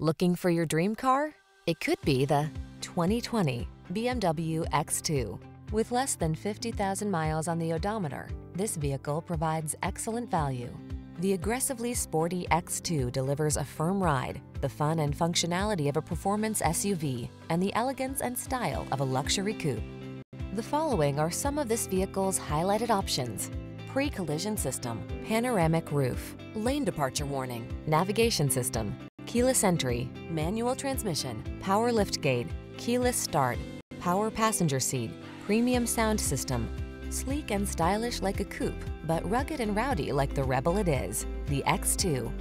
Looking for your dream car? It could be the 2020 BMW X2. With less than 50,000 miles on the odometer, this vehicle provides excellent value. The aggressively sporty X2 delivers a firm ride, the fun and functionality of a performance SUV, and the elegance and style of a luxury coupe. The following are some of this vehicle's highlighted options. Pre-collision system, panoramic roof, lane departure warning, navigation system, keyless entry, manual transmission, power liftgate, keyless start, power passenger seat, premium sound system, sleek and stylish like a coupe, but rugged and rowdy like the Rebel it is, the X2.